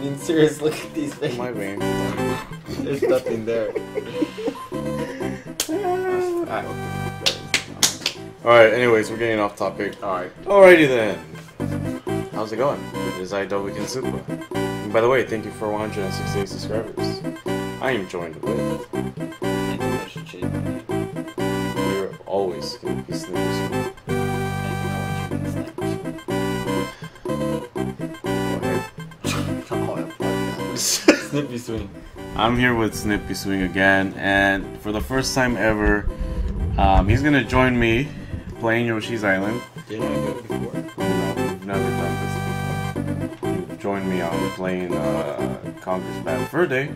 me. It's not being serious. Look at these things. my veins. There's nothing there. Ah, Alright. Alright, anyways, we're getting off topic. Alright. Alrighty then. How's it going? It is DovahKenSupa. And by the way, thank you for 168 subscribers. I am joined with. I think I should change my name. You're always gonna be Snippy Snippy swing. I'm here with Snippy Swing again, and for the first time ever, um, he's gonna join me playing Yoshi's Island. Didn't I do it before? No, we've never done this before. You've joined me on playing uh, Conker's Fur Day.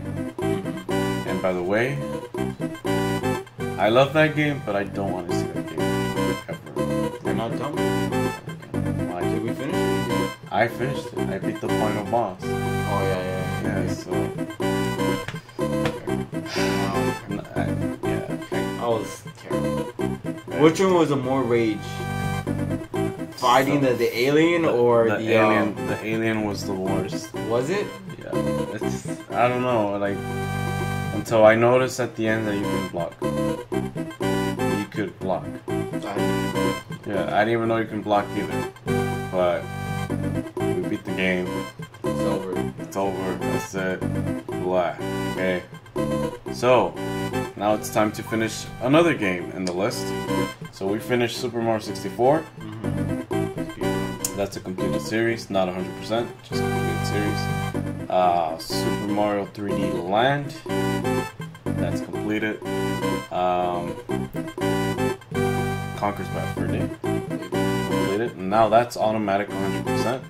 And by the way, I love that game, but I don't want to see that game ever. You're not done? Why? Did we finish it? I finished it. I beat the final boss. Oh, yeah, yeah, so. Wow. I, yeah. I was terrible. Which one was a more rage? Fighting the, the alien or the, the alien? um, the alien was the worst. was it? Yeah, it's I don't know, like until I noticed at the end that you can block. You could block. I, Yeah, I didn't even know you can block either. But we beat the game. Over. That's it. Blah. Okay. So now it's time to finish another game in the list. So we finished Super Mario 64. That's a completed series, not 100%, just a completed series. Uh, Super Mario 3D Land, that's completed. Um, Conker's Bad Fur Day, completed. And now that's automatic 100%,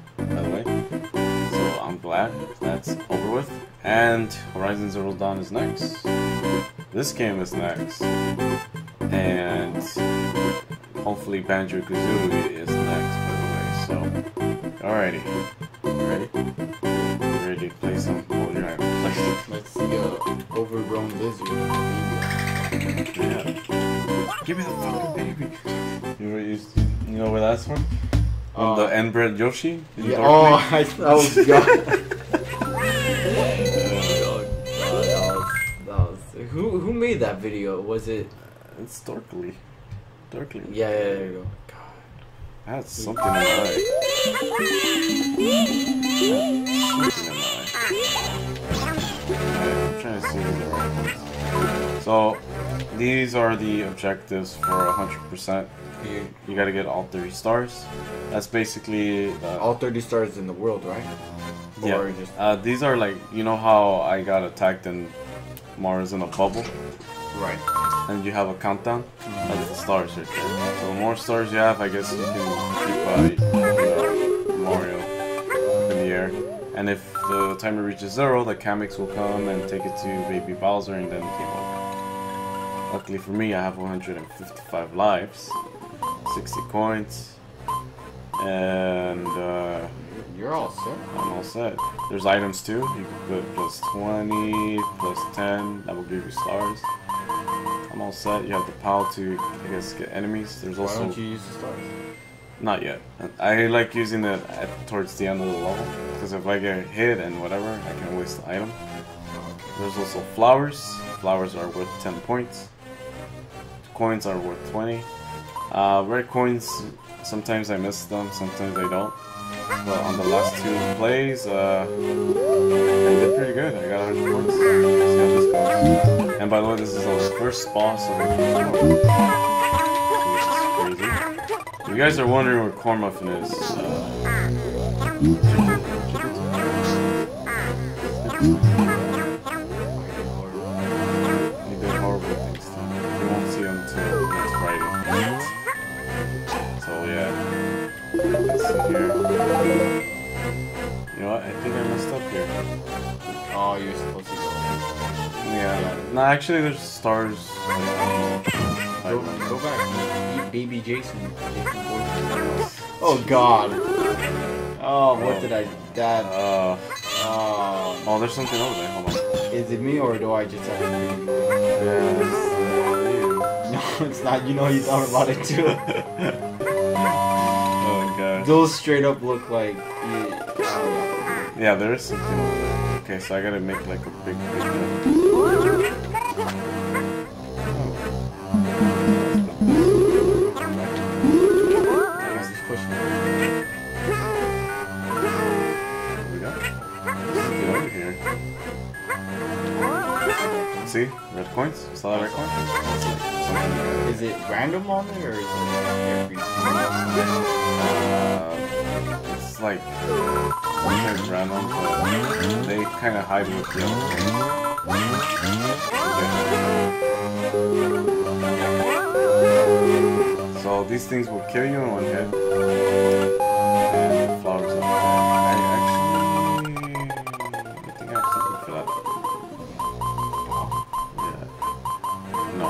glad that's over with. And Horizon Zero Dawn is next. This game is next. And hopefully Banjo Kazooie is next, by the way. So, alrighty. You ready? Ready to play some? Gonna play. Let's see a overgrown lizard. Yeah. Give me the fucking baby. You, you know where that's from? From Uh, the inbred Yoshi? Yeah, oh, I, that was God. that was, who who made that video? Was it? It's Darkly. Darkly. Yeah, yeah, there you go. God. That's something in my eye. Something in my eye. I'm trying to see the right ones. So, these are the objectives for 100%. You, you gotta get all 30 stars. That's basically the, All 30 stars in the world, right? yeah. Or just Uh, these are like, you know how I got attacked and Mars in a bubble? right. and you have a countdown. That's the stars there. So the more stars you have, I guess you can keep uh, Mario in the air. And if the timer reaches zero, the Kameks will come and take it to Baby Bowser, and then game over. Luckily for me, I have 155 lives, 60 coins, and uh, You're all set. I'm all set. There's items too. You can put plus 20, plus 10. That will give you stars. I'm all set. You have the power to, I guess, get enemies. There's Why also don't you use the stars? not yet. I like using it at, towards the end of the level because if I get hit and whatever, I can waste the item. There's also flowers. Flowers are worth 10 points. Coins are worth 20. Uh, red coins, sometimes I miss them, sometimes I don't. But on the last two plays, uh, I did pretty good. I got 100 points. See how this goes. And by the way, this is our first boss of the crazy. If you guys are wondering where Corn Muffin is, uh, I think I messed up here. Oh, you're supposed to go. Yeah. No, actually, there's stars. Go, go back. Eat baby Jason. Oh God. Oh, what did I? That. Uh, Oh. oh, there's something over there. Hold on. Is it me or do I just have a baby? Yeah, it's, uh, you. No, it's not. You know he's talking about it too. Oh god. Those straight up look like. Yeah, Yeah, there is something over there. Okay, so I gotta make like a big, big let's just push it. There we go. Let's get over here. See? Red coins? Saw that red coin? That's like something like that. Is it random on there or is it every? Uh, like they kind of hide with other. So these things will kill you in one hit. And flowers. I actually I think I have something for that. Yeah. No.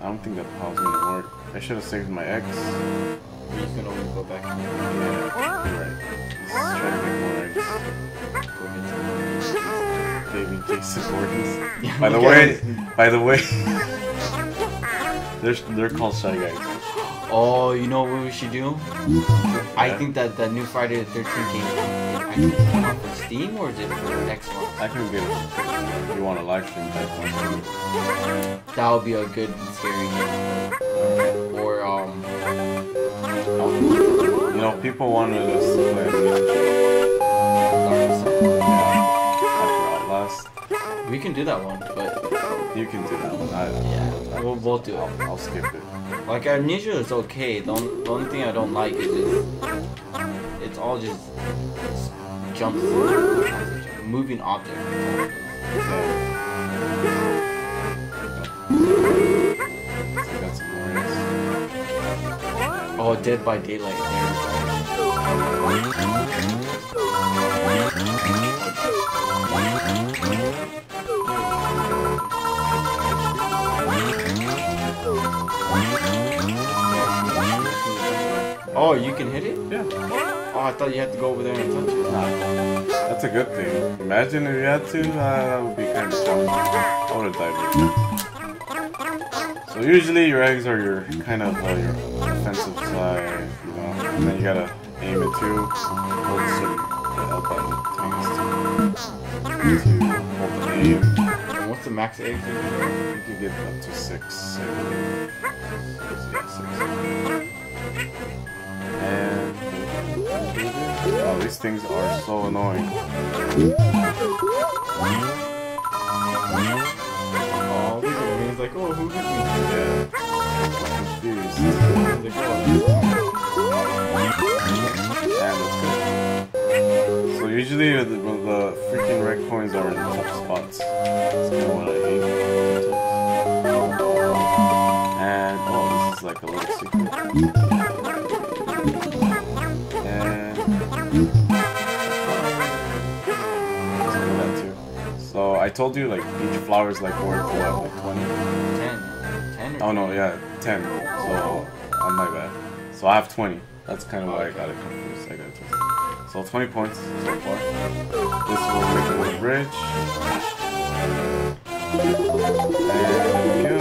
I don't think that pow's gonna work. I should have saved my eggs. You can always go back and Yeah, right. To make more eggs. go get some. Baby Jason Gordons. Yeah, By the way, by the way, they're they're called shy guys. Oh, you know what we should do? I think that the new Friday the 13th game I think it's come out for Steam or is it for Xbox? I can get it if you want a live stream that one. That would be a good scary game. Know, people wanted us to play Dark Sun. after Outlast. we can do that one, but You can do that one. I, yeah, we'll both do I'll, it. I'll skip it. Like Amnesia is okay. The, on- the only thing I don't like is just it's all just jumps, moving objects. So Oh, Dead by Daylight. There we go. Oh, you can hit it? Yeah. Oh, I thought you had to go over there and touch it. Nah, that's a good thing. Imagine if you had to, uh, that would be kind of challenging. I would have died. So usually your eggs are your kind of uh, your you know, and then you gotta aim it too. Hold the L button to, hold the aim. And what's the max egg? you can? You can get up to six. I. Yeah, six. And oh, these things are so annoying. Oh, look at me. He's like, oh, who hit me? Yeah. So usually the, the freaking red coins are in the tough spots. That's kind of what I hate. And oh, this is like a little secret. And so that too. So I told you like each flower is like worth like 20? 10. 10 or Oh no, yeah, 10. So, on my bad. So I have 20. That's kind of why I got it confused. I got it twisted. So 20 points so far. This will make a little bridge. And there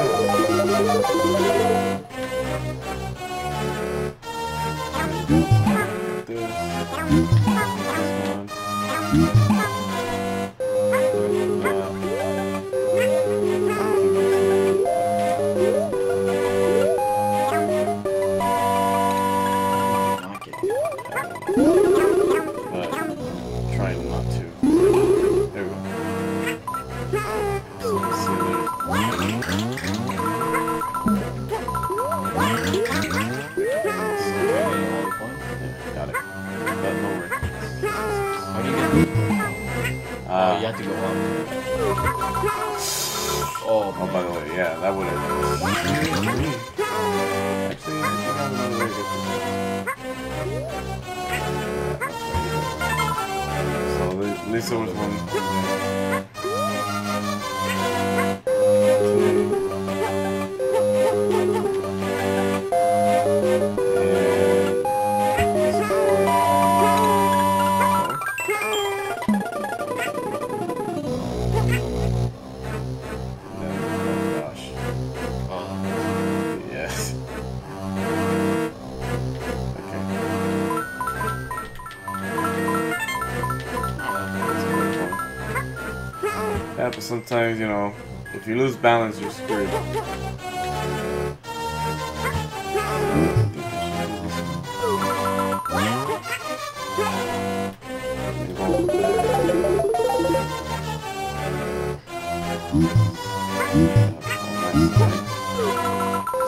sometimes, you know, if you lose balance, you're screwed.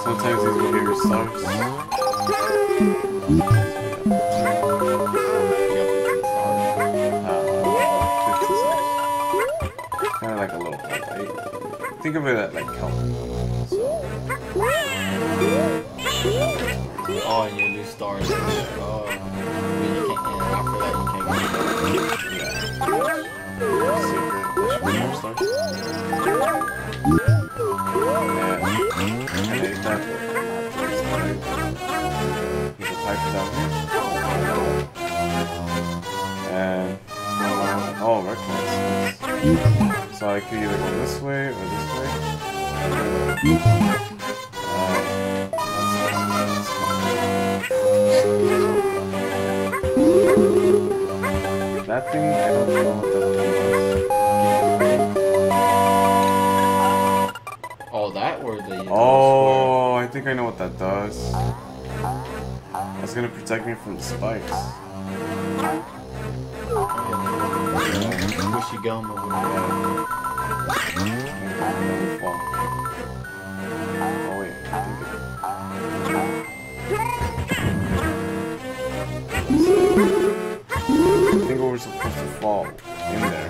Sometimes these will hear Think of it like health. So, Oh, and you lose stars. Oh, I mean, you can't. And after that, you can't. Get yeah. Secret, there should be more stars. And, and that, but I'm not doing There's a pipe down here. And, oh, recognize. So I could either go this way or this way. Uh, that thing, I don't know what that thing does. Oh, that or the. Oh, I think I know what that does. That's gonna protect me from the spikes. Squishy gum over there. Yeah. Oh wait, I think it... I think we were supposed to fall in there.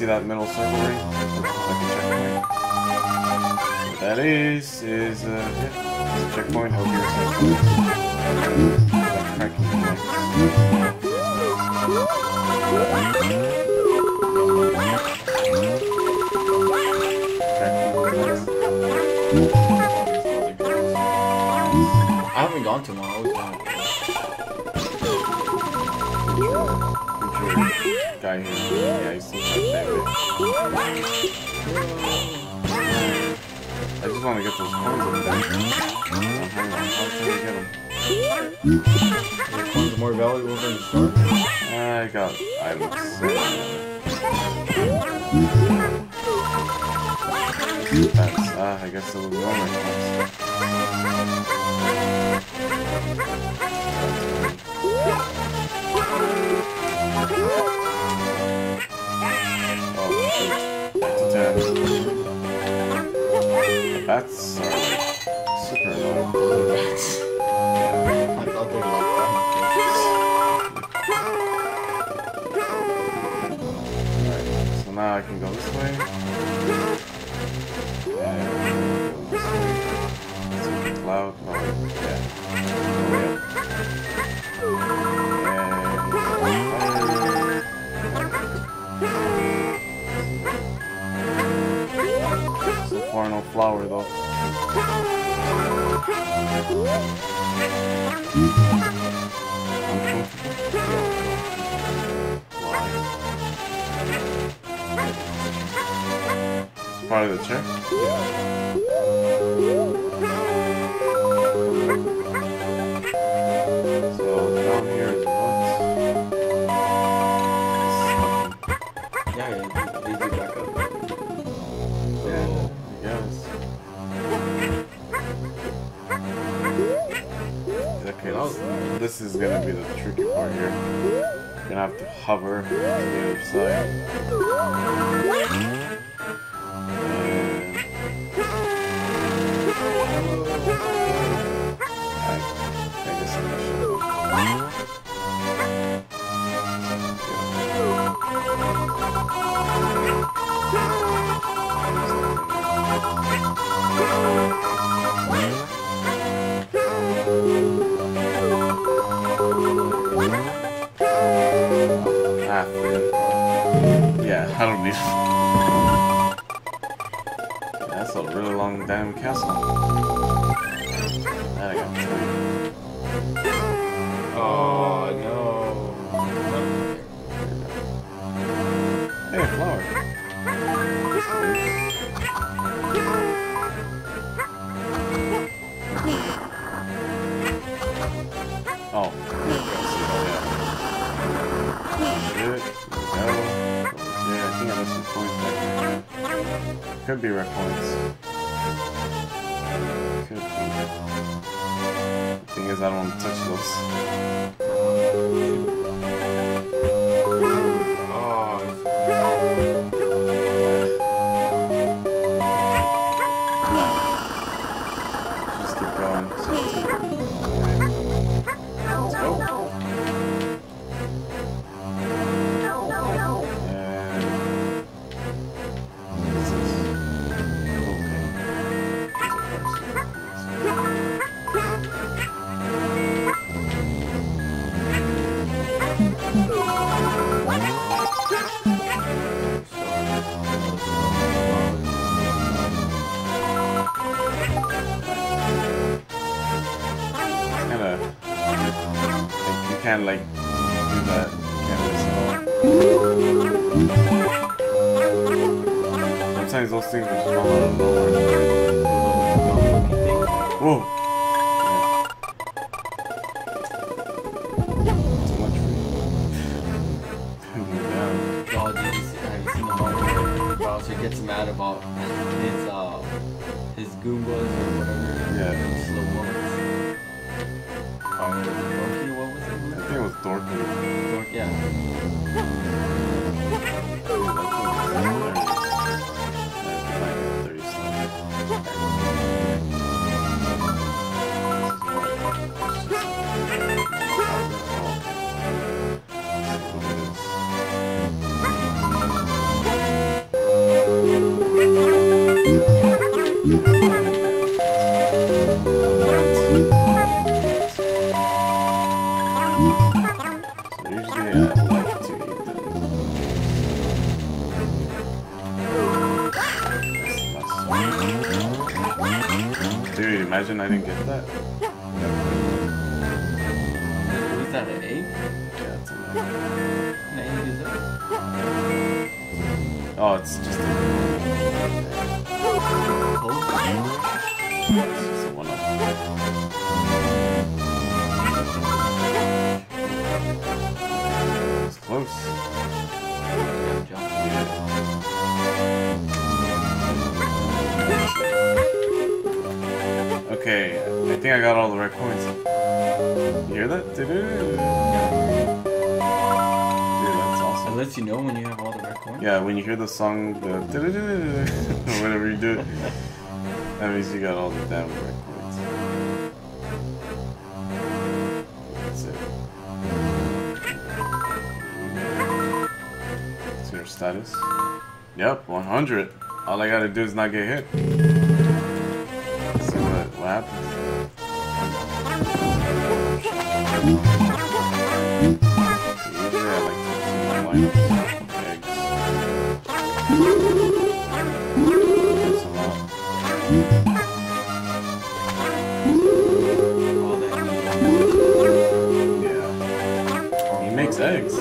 See that middle circle ring? Looks like a checkpoint. What that is, is, uh, yeah, a checkpoint. Here's a checkpoint. Cracking the legs. Cracking. I haven't gone to one. Guy here. Yeah, he's looking like that I just want to get those coins up there. Oh, hang on. How can we get them? Which one's more valuable than the star? I got items. That's, ah, I guess it was one right Oh, shoot. Back bats super annoying. I thought they were like Alright, so now I can go this way. Check. So down here is what? Yeah, yeah, they, they back up. Yeah, I guess. Okay, this, this is gonna be the tricky part here. Gonna have to hover to the other side. Need. That's a really long damn castle. That I got Could be red points. Could be. Thing is, I don't want to touch those. Kinda, like, you can't like do that. Sometimes those things just come out of nowhere. Whoa! Gets mad about his uh his Goombas it's just a one-up. It's close. Okay, I think I got all the right points. You hear that? Dude, that's It lets you know when you have all the right coins. Yeah, when you hear the song, the you do, that means you got all the damn records. That's it. What's your status? Yep, 100. All I gotta do is not get hit. See what, what happens. Yeah. He makes eggs.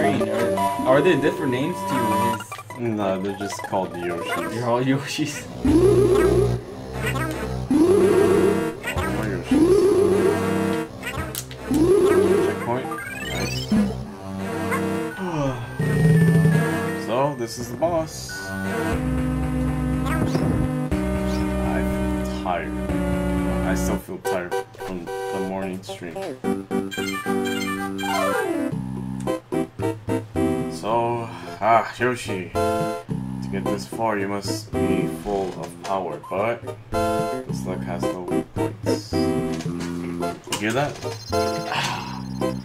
Green. Are, are there different names to his? No, they're just called Yoshis. You're all Yoshis. All Yoshis. Checkpoint. Nice. so, this is the boss. I feel tired. I still feel tired from the morning stream. So, ah, Yoshi. To get this far, you must be full of power, but this luck has no weak points. You hear that?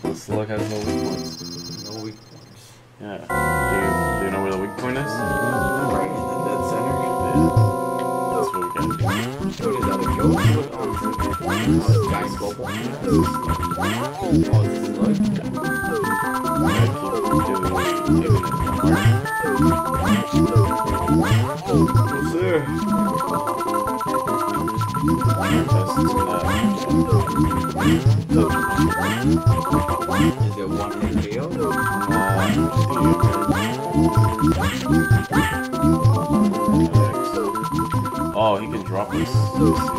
This luck has no weak points. No weak points. Yeah. Do you, do you know where the weak point is? Right in the dead center. That's what we get. What is that? A joke? Oh, it's a giant global. Oh, this is like. Yeah, keep doing giving it Yes, sir. Is it one hit KO? He can drop us.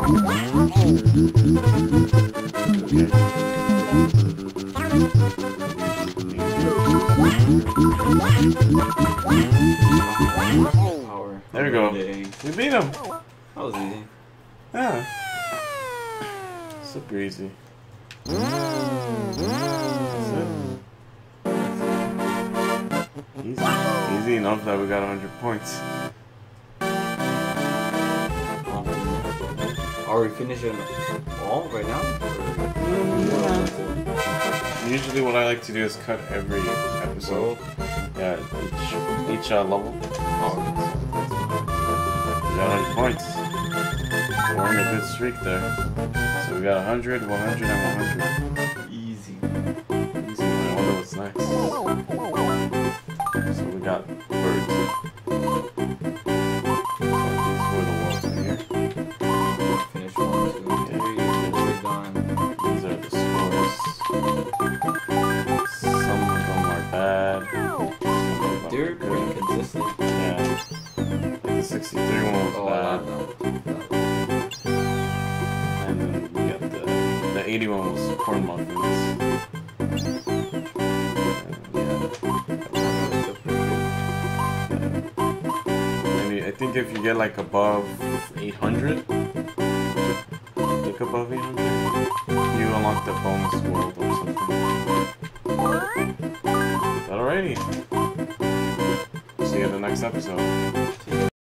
Super easy. That's it. Easy. Easy enough that we got 100 points. Um, are we finishing all right now? Usually what I like to do is cut every episode. Yeah, each, each uh, level. Oh, We got 100 points. We're on a good streak there. We got 100, 100, and 100. easy. Easy. I wonder what's next. The 81 was corn muffins. Uh, and I think if you get like above 800, like above 800, you unlock the bonus world or something. Alrighty. See you in the next episode.